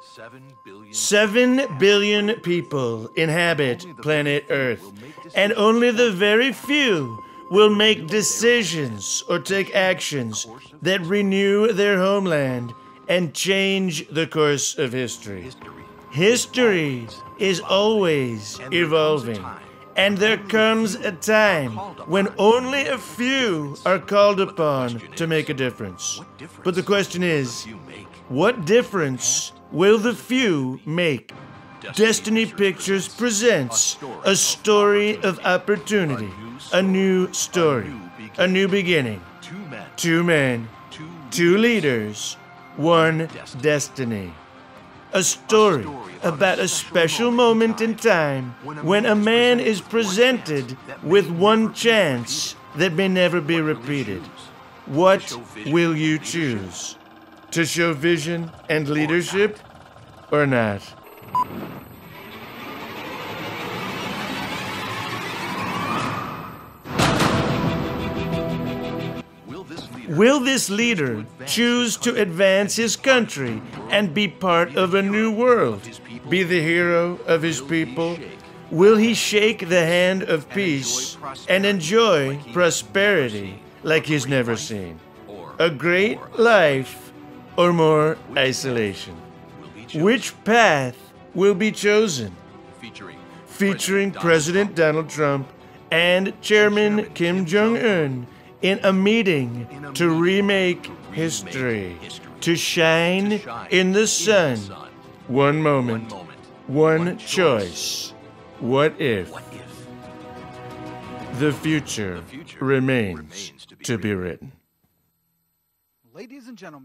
Seven billion. Seven billion people inhabit planet Earth, and only the very few will make decisions or take actions that renew their homeland and change the course of history. History is always evolving, and there comes a time when only a few are called upon to make a difference. But the question is, what difference will the few make? Destiny Pictures presents a story of opportunity, a new story, a new beginning. Two men. Two leaders, one destiny. A story about a special moment in time when a man is presented with one chance that may never be repeated. What will you choose? To show vision and leadership or not? Will this leader Will this leader choose to advance his country and be part of a new world? Be the hero of his people? Will he shake the hand of peace and enjoy prosperity like he's never seen? A great life or more isolation? Which path will be chosen? featuring President Donald Trump and Chairman Kim Jong un in a meeting to remake history, to shine in the sun. One moment, One choice. What if the future remains to be written? Ladies and gentlemen.